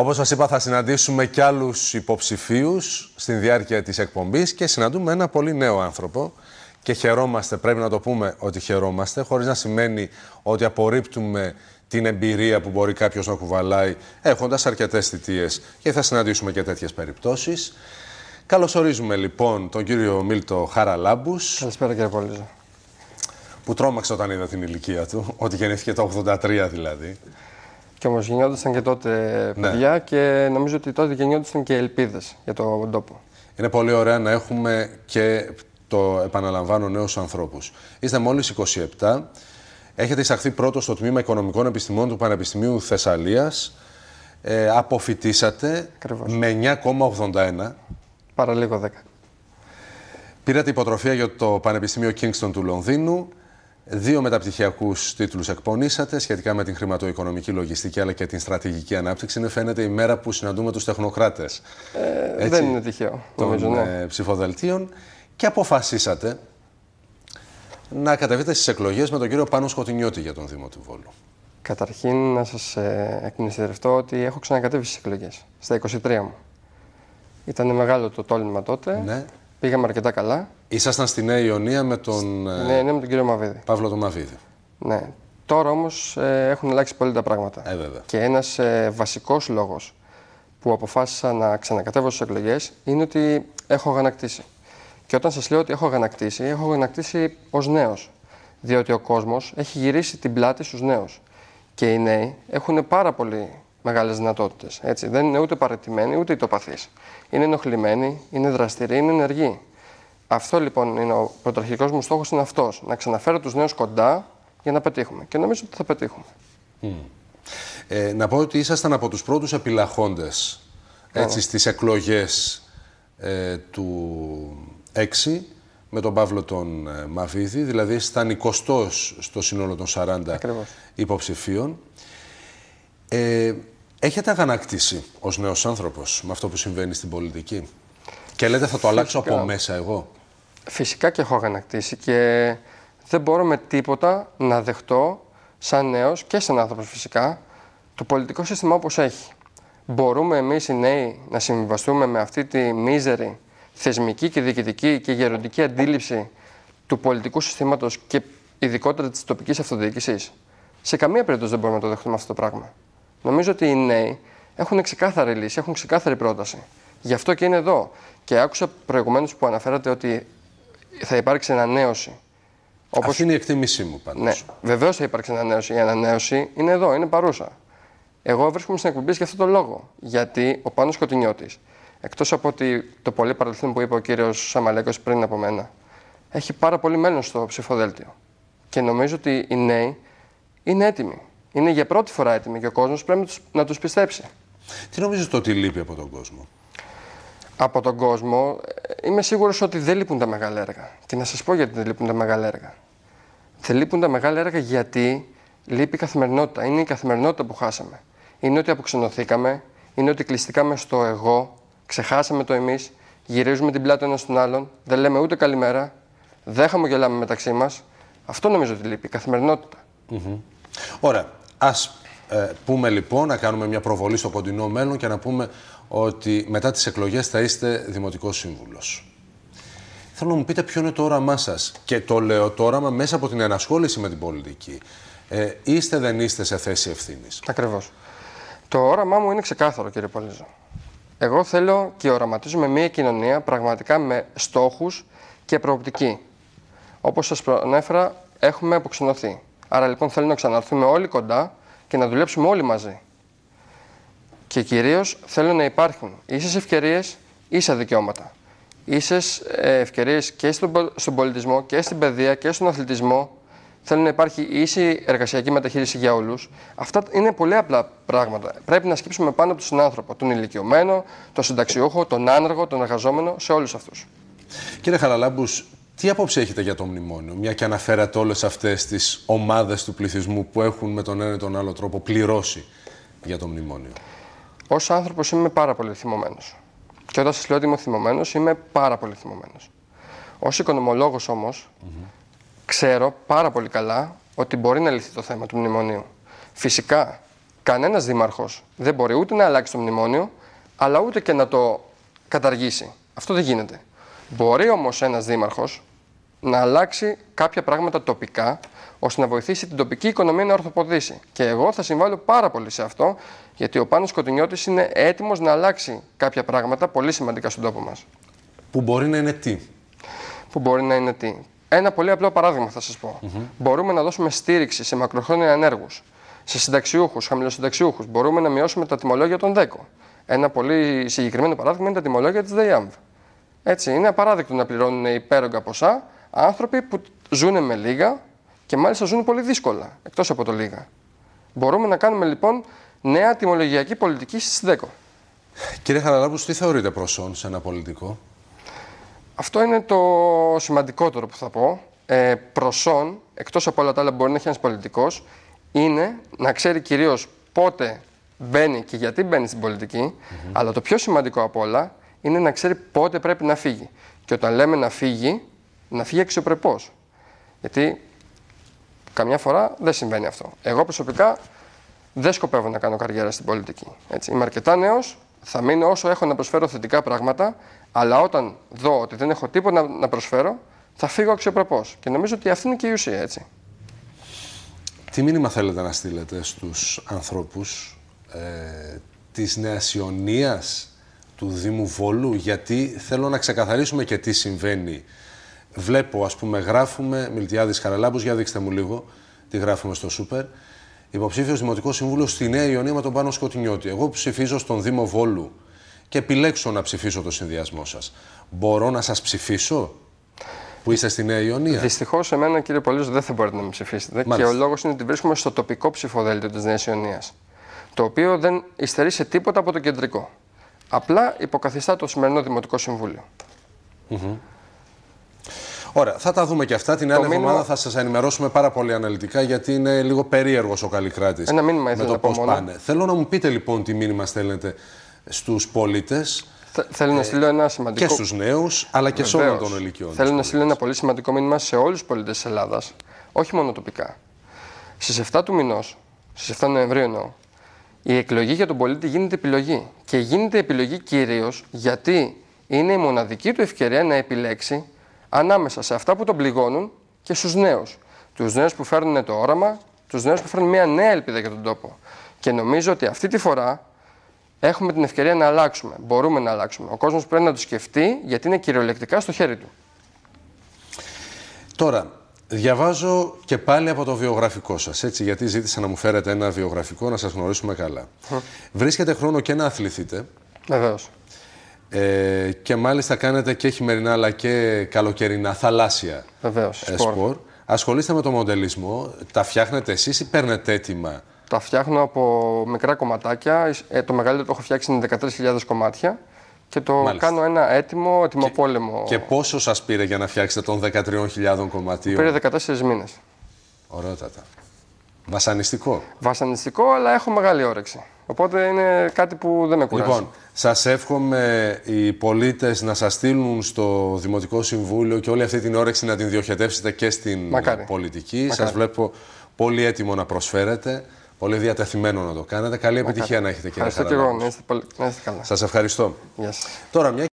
Όπως σας είπα θα συναντήσουμε και άλλους υποψηφίους στην διάρκεια της εκπομπής και συναντούμε ένα πολύ νέο άνθρωπο και χαιρόμαστε, πρέπει να το πούμε ότι χαιρόμαστε, χωρίς να σημαίνει ότι απορρίπτουμε την εμπειρία που μπορεί κάποιος να κουβαλάει έχοντας αρκετές θητείες και θα συναντήσουμε και τέτοιες περιπτώσεις. Καλωσορίζουμε λοιπόν τον κύριο Μίλτο Χαραλάμπους. Καλησπέρα κύριε Πολύζο. Που τρόμαξε όταν είδα την ηλικία του, ότι γεννήθηκε το 83 δηλαδή. Και όμως γεννιόντουσαν και τότε ναι. παιδιά και νομίζω ότι τότε γεννιόντουσαν και ελπίδες για τον τόπο. Είναι πολύ ωραία να έχουμε και το επαναλαμβάνω νέους ανθρώπους. Είστε μόλις 27, έχετε εισαχθεί πρώτος στο Τμήμα Οικονομικών Επιστημών του Πανεπιστημίου Θεσσαλίας, ε, αποφυτίσατε με 9,81. Παραλίγο 10. Πήρατε υποτροφία για το Πανεπιστήμιο Kingston του Λονδίνου. Δύο μεταπτυχιακούς τίτλους εκπονήσατε σχετικά με την χρηματοοικονομική λογιστική αλλά και την στρατηγική ανάπτυξη. Είναι φαίνεται η μέρα που συναντούμε τους τεχνοκράτες. Ε, δεν είναι τυχαίο. Των ναι. ψηφοδελτίων. Και αποφασίσατε να κατεβείτε στις εκλογές με τον κύριο Πάνο Σκοτεινιώτη για τον Δήμο του Βόλου. Καταρχήν, να σας ε, ότι έχω ξανακατέβει στις εκλογές, στα 23 μου. Ήταν μεγάλο το τόλμημα τότε. Ναι. Πήγαμε αρκετά καλά. Ήσασταν στη Νέα Ιωνία με τον. Ναι, ναι, με τον κύριο Μαβίδη. Παύλο τον Μαβίδη. Ναι. Τώρα όμως ε, έχουν αλλάξει πολύ τα πράγματα. Ε, βέβαια. Και ένας ε, βασικός λόγος που αποφάσισα να ξανακατέβω στις εκλογές είναι ότι έχω αγανακτήσει. Και όταν σας λέω ότι έχω αγανακτήσει, έχω αγανακτήσει ως νέος. Διότι ο κόσμος έχει γυρίσει την πλάτη στους νέους. Και οι νέοι έχουν πάρα πολύ μεγάλες δυνατότητες. Δεν είναι ούτε παρετημένοι ούτε ητοπαθείς. Είναι ενοχλημένοι, είναι δραστηροί, είναι ενεργοί. Αυτό λοιπόν είναι ο πρωταρχικός μου στόχος, είναι αυτός. Να ξαναφέρω τους νέους κοντά για να πετύχουμε. Και νομίζω ότι θα πετύχουμε. Ε, να πω ότι ήσασταν από τους πρώτους επιλαχόντες έτσι, στις εκλογές ε, του 6 με τον Παύλο τον ε, Μαβίδη, δηλαδή ήταν 20 στο σύνολο των 40 υποψηφίων. Ε, έχετε αγανακτήσει ως νέος άνθρωπος με αυτό που συμβαίνει στην πολιτική; Και λέτε θα το αλλάξω από μέσα εγώ; Φυσικά και έχω αγανακτήσει και δεν μπορώ με τίποτα να δεχτώ σαν νέος και σαν άνθρωπος φυσικά το πολιτικό σύστημα όπως έχει. Μπορούμε εμείς οι νέοι να συμβιβαστούμε με αυτή τη μίζερη θεσμική και διοικητική και γεροντική αντίληψη του πολιτικού συστήματος και ειδικότερα της τοπικής αυτοδιοίκησης. Σε καμία περίπτωση δεν μπορούμε να το δεχτούμε αυτό το πράγμα. Νομίζω ότι οι νέοι έχουν ξεκάθαρη λύση, έχουν ξεκάθαρη πρόταση. Γι' αυτό και είναι εδώ. Και άκουσα προηγουμένως που αναφέρατε ότι θα υπάρξει ανανέωση. Όπως... Αυτή είναι η εκτίμησή μου πάντως. Ναι, βεβαίως θα υπάρξει ανανέωση. Η ανανέωση είναι εδώ, είναι παρούσα. Εγώ βρίσκομαι στην εκπομπή για αυτόν τον λόγο. Γιατί ο Πάνος Κωτινιώτη, εκτός από ότι το πολύ παρελθόν που είπε ο κύριος Σαμαλέκος πριν από μένα, έχει πάρα πολύ μέλλον στο ψηφοδέλτιο. Και νομίζω ότι οι νέοι είναι έτοιμοι. Είναι για πρώτη φορά έτοιμοι και ο κόσμος πρέπει να τους πιστέψει. Τι νομίζετε ότι λείπει από τον κόσμο; Από τον κόσμο, ε, είμαι σίγουρος ότι δεν λείπουν τα μεγάλα έργα. Και να σας πω γιατί δεν λείπουν τα μεγάλα έργα. Δεν λείπουν τα μεγάλα έργα γιατί λείπει η καθημερινότητα. Είναι η καθημερινότητα που χάσαμε. Είναι ότι αποξενωθήκαμε, είναι ότι κλειστήκαμε στο εγώ, ξεχάσαμε το εμείς, γυρίζουμε την πλάτη ένας στον άλλον, δεν λέμε ούτε καλημέρα, δεν χαμογελάμε μεταξύ μας. Αυτό νομίζω ότι λείπει, η καθημερινότητα. Mm Ωραία. Ας ε, πούμε λοιπόν, να κάνουμε μια προβολή στο κοντινό μέλλον και να πούμε ότι μετά τις εκλογές θα είστε Δημοτικός Σύμβουλος. Θέλω να μου πείτε ποιο είναι το όραμά σας. Και το λέω το όραμα μέσα από την ενασχόληση με την πολιτική. Ε, είστε δεν είστε σε θέση ευθύνης. Ακριβώς. Το όραμά μου είναι ξεκάθαρο κύριε Πολύζο. Εγώ θέλω και οραματίζομαι μια κοινωνία πραγματικά με στόχους και προοπτική. Όπως σας προανέφερα, έχουμε αποξενωθεί. Άρα λοιπόν θέλω να ξαναρθούμε όλοι κοντά και να δουλέψουμε όλοι μαζί. Και κυρίως θέλω να υπάρχουν ίσες ευκαιρίες, ίσα δικαιώματα. Ήσε ευκαιρίες και στον πολιτισμό και στην παιδεία και στον αθλητισμό. Θέλω να υπάρχει ίση εργασιακή μεταχείριση για όλους. Αυτά είναι πολύ απλά πράγματα. Πρέπει να σκύψουμε πάνω από τον συνάνθρωπο, τον ηλικιωμένο, τον συνταξιούχο, τον άνεργο, τον εργαζόμενο, σε όλους αυτούς. Κύριε Χαραλάμπους, τι άποψη έχετε για το μνημόνιο, μια και αναφέρατε όλες αυτές τις ομάδες του πληθυσμού που έχουν με τον ένα ή τον άλλο τρόπο πληρώσει για το μνημόνιο; Ω άνθρωπος είμαι πάρα πολύ θυμωμένος. Και όταν σας λέω ότι είμαι θυμωμένος, είμαι πάρα πολύ θυμωμένος. Ω οικονομολόγος όμως, ξέρω πάρα πολύ καλά ότι μπορεί να λυθεί το θέμα του μνημονίου. Φυσικά, κανένας δήμαρχος δεν μπορεί ούτε να αλλάξει το μνημόνιο, αλλά ούτε και να το καταργήσει. Αυτό δεν γίνεται. Μπορεί όμως ένας δήμαρχος να αλλάξει κάποια πράγματα τοπικά, ώστε να βοηθήσει την τοπική οικονομία να ορθοποδήσει. Και εγώ θα συμβάλλω πάρα πολύ σε αυτό, γιατί ο Πάνος Κοτουνιώτης είναι έτοιμος να αλλάξει κάποια πράγματα πολύ σημαντικά στον τόπο μας. Που μπορεί να είναι τι; Που μπορεί να είναι τι; Ένα πολύ απλό παράδειγμα θα σας πω. Μπορούμε να δώσουμε στήριξη σε μακροχρόνια ανέργους, σε συνταξιούχους, χαμηλοσυνταξιούχους. Μπορούμε να μειώσουμε τα τιμολόγια των ΔΕΚΟ. Ένα πολύ συγκεκριμένο παράδειγμα είναι τα τιμολόγια της ΔΕΙΑΜΒ. Έτσι, είναι απαράδεκτο να πληρώνουν υπέρογκα ποσά άνθρωποι που ζουν με λίγα και μάλιστα ζουν πολύ δύσκολα, εκτός από το λίγα. Μπορούμε να κάνουμε λοιπόν νέα τιμολογιακή πολιτική στη ΔΕΚΟ. Κύριε Χαραλάμπους, τι θεωρείτε προσόν σε ένα πολιτικό; Αυτό είναι το σημαντικότερο που θα πω. Ε, προσόν, εκτός από όλα τα άλλα που μπορεί να έχει ένας πολιτικός, είναι να ξέρει κυρίως πότε μπαίνει και γιατί μπαίνει στην πολιτική, αλλά το πιο σημαντικό από όλα είναι να ξέρει πότε πρέπει να φύγει. Και όταν λέμε να φύγει, να φύγει αξιοπρεπώς. Γιατί καμιά φορά δεν συμβαίνει αυτό. Εγώ προσωπικά δεν σκοπεύω να κάνω καριέρα στην πολιτική. Έτσι. Είμαι αρκετά νέος, θα μείνω όσο έχω να προσφέρω θετικά πράγματα, αλλά όταν δω ότι δεν έχω τίποτα να, προσφέρω, θα φύγω αξιοπρεπώς. Και νομίζω ότι αυτή είναι και η ουσία, έτσι. Τι μήνυμα θέλετε να στείλετε στους ανθρώπους ε, της Νέας Ιωνίας, του Δήμου Βόλου, γιατί θέλω να ξεκαθαρίσουμε και τι συμβαίνει. Βλέπω, ας πούμε, γράφουμε, Μιλτιάδης Χαραλάμπους, για δείξτε μου λίγο, τι γράφουμε στο Σούπερ, υποψήφιος Δημοτικός Συμβούλιο στη Νέα Ιωνία με τον Πάνο Σκοτεινιώτη. Εγώ ψηφίζω στον Δήμο Βόλου και επιλέξω να ψηφίσω το συνδυασμό σας. Μπορώ να σας ψηφίσω που είστε στη Νέα Ιωνία; Δυστυχώς, εμένα κύριε Πολίζο δεν θα μπορείτε να με ψηφίσετε. Μάλιστα. Και ο λόγος είναι ότι βρίσκομαι στο τοπικό ψηφοδέλτιο της Νέας Ιωνίας. Το οποίο δεν υστερεί σε τίποτα από το κεντρικό. Απλά υποκαθιστά το σημερινό Δημοτικό Συμβούλιο. Mm -hmm. Ωραία, θα τα δούμε και αυτά. Την άλλη μήνυμα... εβδομάδα θα σας ενημερώσουμε πάρα πολύ αναλυτικά γιατί είναι λίγο περίεργος ο Καλλικράτης. Ένα μήνυμα ήθελα με το πώς πάνε. Θέλω να μου πείτε λοιπόν τι μήνυμα στέλνετε στους πολίτες. Θέλω να στείλω ένα σημαντικό. Και στους νέους, αλλά και σε όλων των ηλικιών. Θέλω να στείλω ένα πολύ σημαντικό μήνυμα σε όλους τους πολίτες της Ελλάδας, όχι μόνο τοπικά. Στις 7 του μηνός, στις 7 Νοεμβρίου εννοώ, η εκλογή για τον πολίτη γίνεται επιλογή. Και γίνεται επιλογή κυρίως γιατί είναι η μοναδική του ευκαιρία να επιλέξει ανάμεσα σε αυτά που τον πληγώνουν και στους νέους. Τους νέους που φέρνουν το όραμα, τους νέους που φέρνουν μια νέα ελπίδα για τον τόπο. Και νομίζω ότι αυτή τη φορά έχουμε την ευκαιρία να αλλάξουμε. Μπορούμε να αλλάξουμε. Ο κόσμος πρέπει να το σκεφτεί γιατί είναι κυριολεκτικά στο χέρι του. Τώρα, διαβάζω και πάλι από το βιογραφικό σας, έτσι, γιατί ζήτησα να μου φέρετε ένα βιογραφικό να σας γνωρίσουμε καλά. Βρίσκεται χρόνο και να αθληθείτε. Βεβαίως. Ε, και μάλιστα κάνετε και χειμερινά αλλά και καλοκαιρινά θαλάσσια Βεβαίως, ε, σπορ. Ασχολείστε με το μοντελισμό, τα φτιάχνετε εσείς ή παίρνετε έτοιμα; Τα φτιάχνω από μικρά κομματάκια, ε, το μεγαλύτερο το έχω φτιάξει είναι 13.000 κομμάτια και το κάνω ένα έτοιμο, έτοιμο και, πόλεμο. Και πόσο σας πήρε για να φτιάξετε των 13.000 κομματίων; Πήρε 14 μήνες. Ωραιότατα. Βασανιστικό. Βασανιστικό, αλλά έχω μεγάλη όρεξη. Οπότε είναι κάτι που δεν με κουράζει. Λοιπόν, σας εύχομαι οι πολίτες να σας στείλουν στο Δημοτικό Συμβούλιο και όλη αυτή την όρεξη να την διοχετεύσετε και στην πολιτική. Σας βλέπω πολύ έτοιμο να προσφέρετε. Πολύ διατεθειμένο να το κάνετε. Καλή επιτυχία να έχετε, κύριε Ευχαριστώ και εγώ. Να είστε, πολύ... να είστε καλά. Σας ευχαριστώ. Yes. Τώρα, μια